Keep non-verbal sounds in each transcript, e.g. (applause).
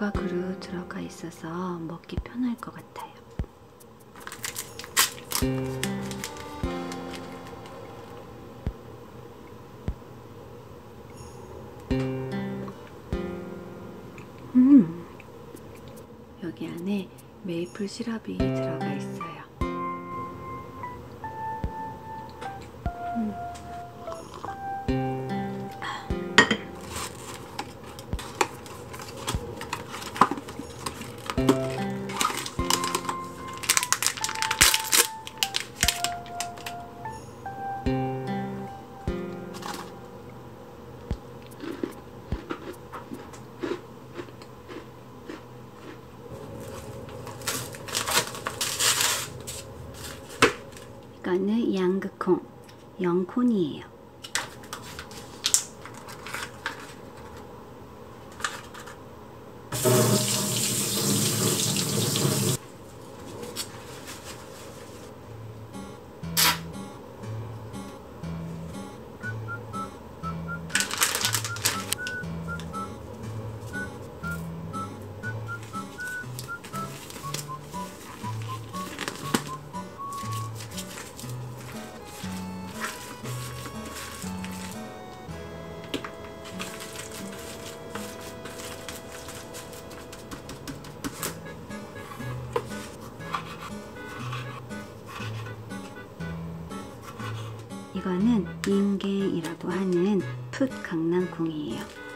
우와, 조각으로 들어가 있어서 먹기 편할 것 같아요. 음, 여기 안에 메이플 시럽이 들어가 있어요. 영콘이에요. 하는 풋 강낭콩이에요.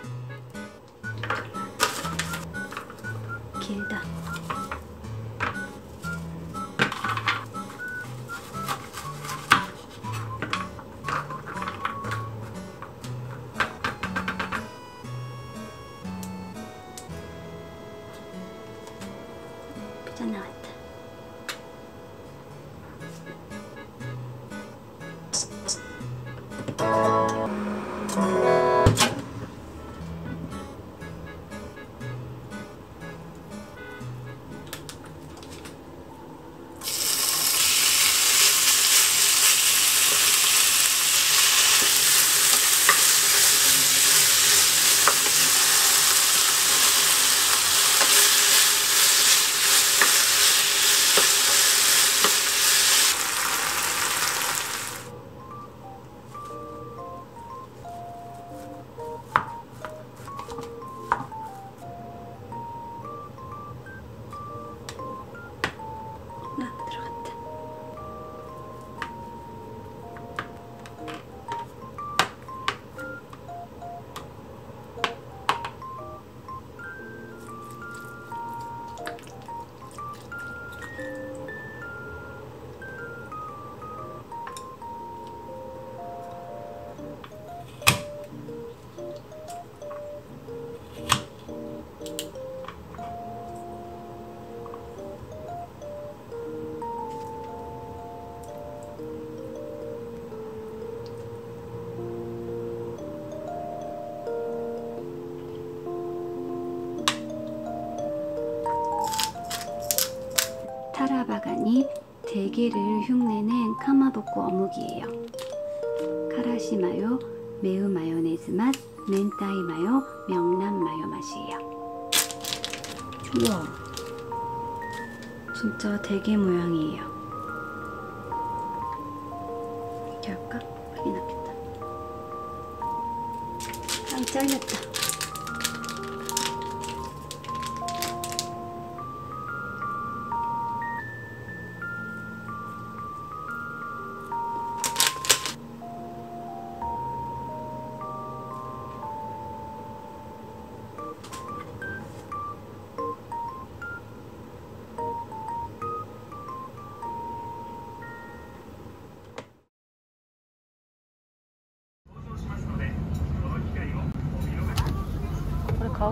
타라바가니 대게를 흉내낸 카마보코 어묵이에요. 카라시 마요, 매운 마요네즈 맛, 멘타이 마요, 명란 마요 맛이에요. 우와, 진짜 대게 모양이에요. 이렇게 할까? 크게 낫겠다. 아.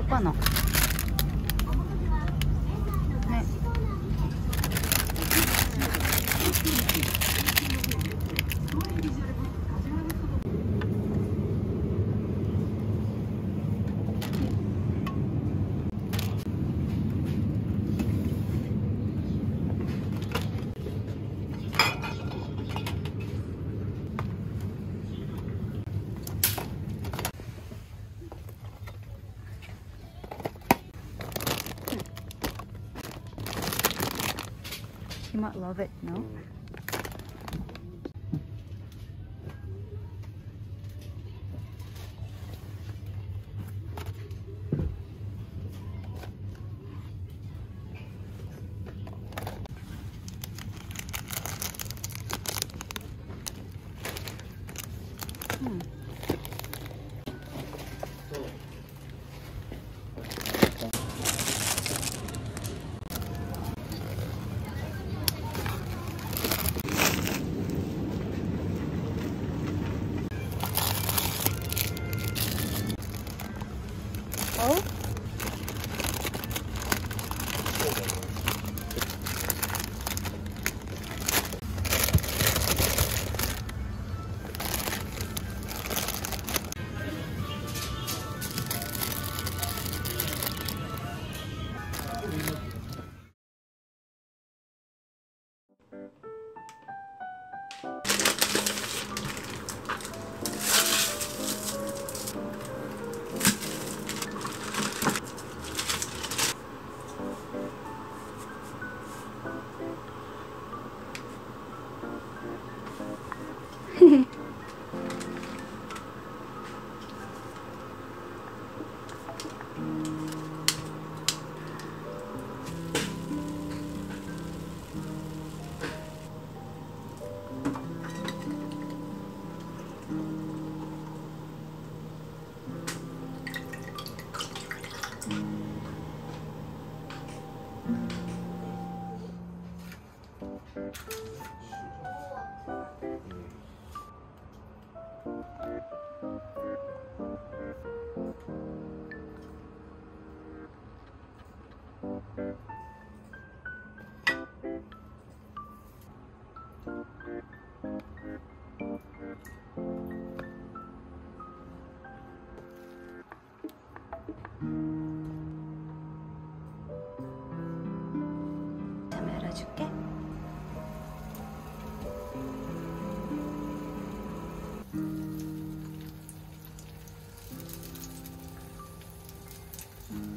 うかな。Might love it, no? 어?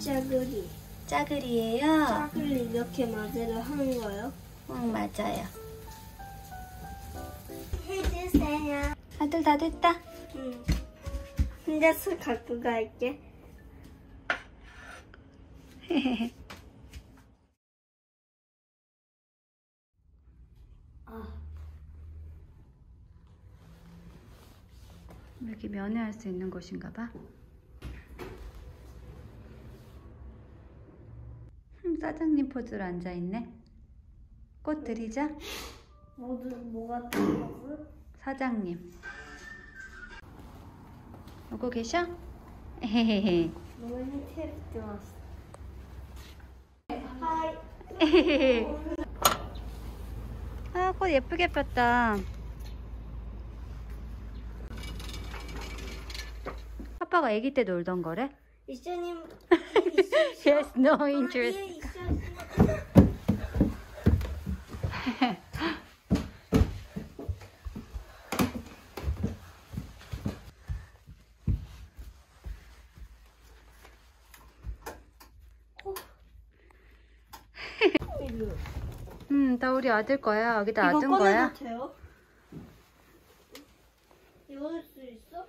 짜글이. 짜글이에요. 짜글이 이렇게 마제를 하는 거예요? 응, 맞아요. 해주세요. 아들 다 됐다. 응. 혼자서 갖고 갈게. (laughs) 아, 여기 면회할 수 있는 곳인가 봐. 사장님 포즈로 앉아있네. 꽃 드리자. 모두 뭐가 들어갔어? 사장님. 오고 계셔? 헤헤헤. 너무 테이프 들어왔어. 하이. 헤헤헤. 아, 꽃 예쁘게 폈다. 아빠가 아기 때 놀던 거래? 이션님. Yes, no 아, interest. 음, 다 우리 아들 거야. 여기다 놔둔 거야. 돼요? 이거 수 있어?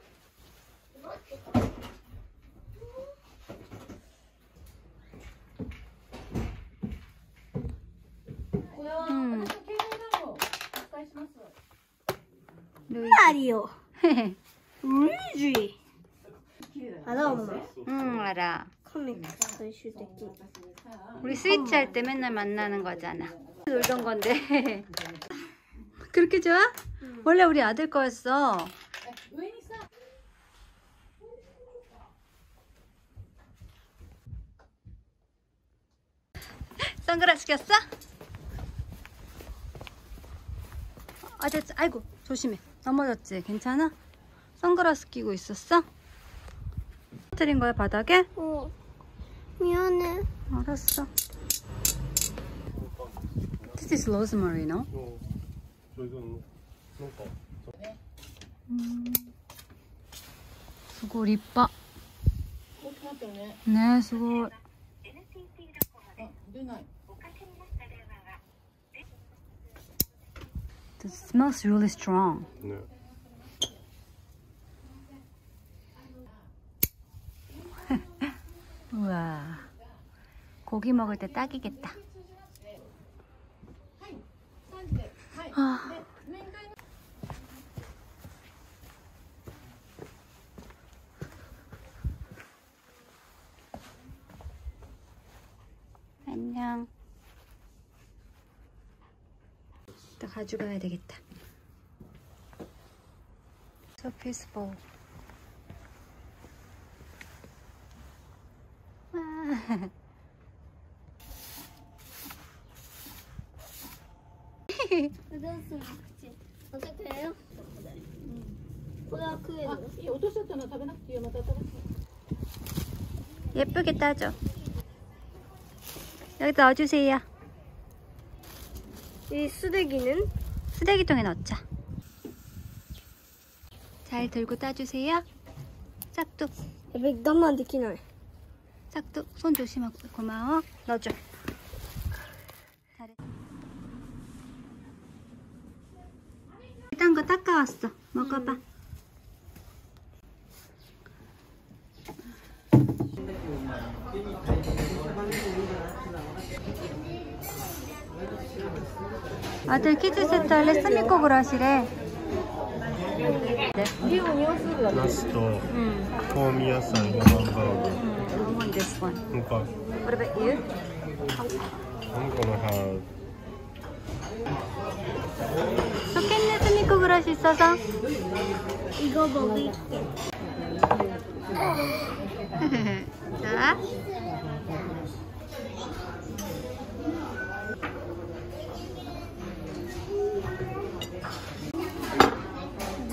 음. (laughs) 응. 커믹 전시대기. 우리 스위치 할 때 맨날 만나는 거잖아. (laughs) 놀던 건데. (laughs) 그렇게 좋아? 원래 우리 아들 거였어. 선글라스 꼈어? 아, 됐 아이고, 조심해. 넘어졌지? 괜찮아? 선글라스 끼고 있었어? 터뜨린 거야, 바닥에? 어. 미안해. 알았어. This is rosemary, no? それでもなんか すごい立派。大きくなってるね。ねすごい。あ、出ない。 It smells really strong. 네. 우와. 고기 먹을 때 딱이겠다. 아. 안녕. 가져가야 되겠다. 저 페이스북 (laughs) 예쁘게 따 죠？여기다 넣어주세요. 이 쓰레기는? 쓰레기통에 넣자. 잘 들고 따주세요. 싹둑. 에백 너만 느끼널 싹둑. 손 조심하고 고마워. 넣어줘. 일단 거 닦아왔어. 먹어봐. 음. 아들 키즈 세트 할래? 스미코 그라시래. 네. ナスと 응. 香味野菜のハンバーグ 응. I want this one. Okay. What about you? I'm gonna have 좋겠네 스미코 그라시 있어서. 이거 먹을게 자.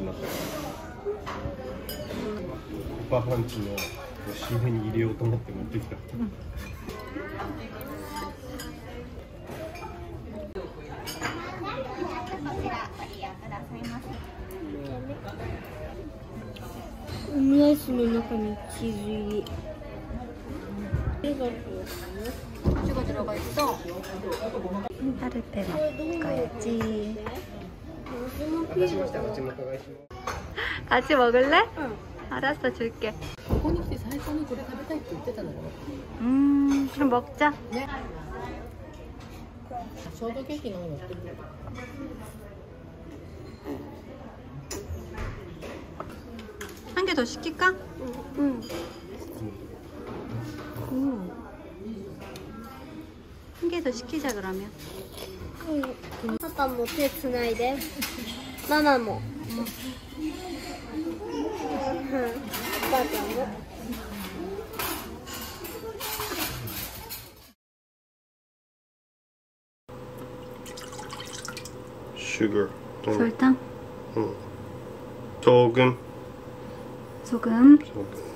になっバーパンチのに入れようと思って持ってきた、オムライスの中にチーズ入。アルペえち。 같이 먹을래? 응. 알았어, 줄게. 코닉시 살코니 고래 타베타이 때 있대잖아. 음, 그럼 먹자. 네. 저도 케이크 너무 맛있겠한개 더 시킬까? 응. 응. 음. 한 개 더 시키자 그러면? 아빠 못해 스나이데 마마 뭐 맞아 뭐 sugar. 설탕, 응. 소금, 소금, 소금.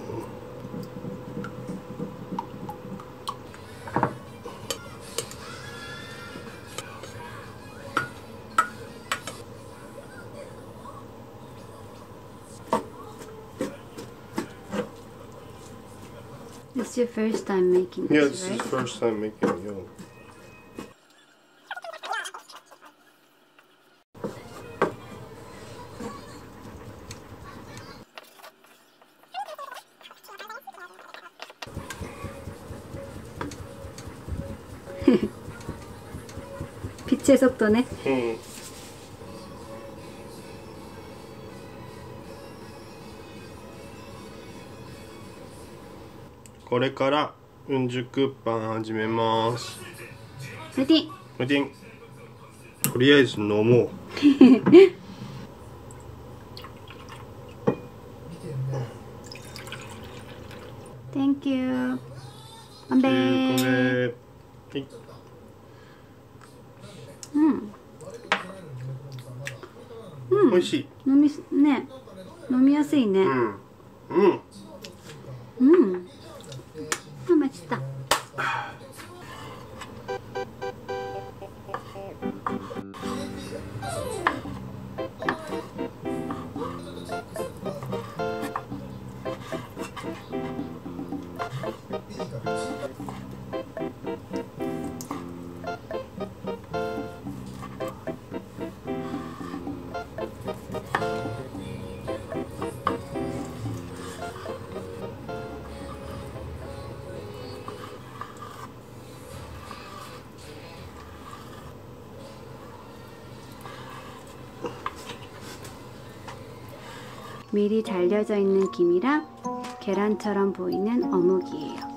It's your first time making Yeah, this, this right? is first time making it. Yeah. 빛의 (laughs) 속도네. 응. これからうんじゅくパン始めます。ムティンムティンとりあえず飲もう。Thank you. はい。うん。うん、しい。飲みね。飲みやすいね。うん。うん。 미리 잘려져 있는 김이랑 계란처럼 보이는 어묵이에요.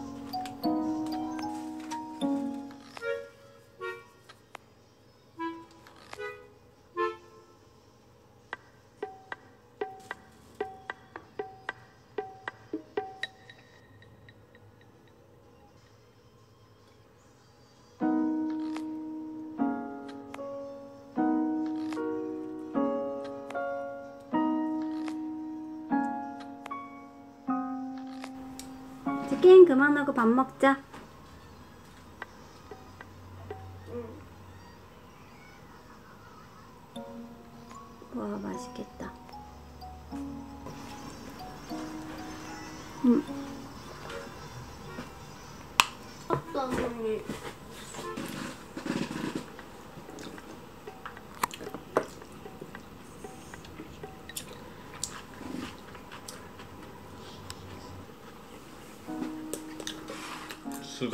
이제 게임 그만하고 밥 먹자. 와 맛있겠다. 음,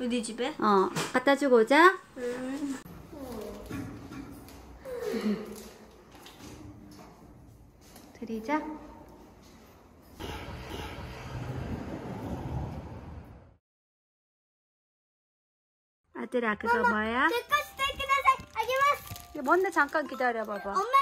어디 집에? 어 갖다 주고 오자. 응. 드리자. 아들아 그거 뭐야? 뭔데 잠깐 기다려 봐봐. 엄마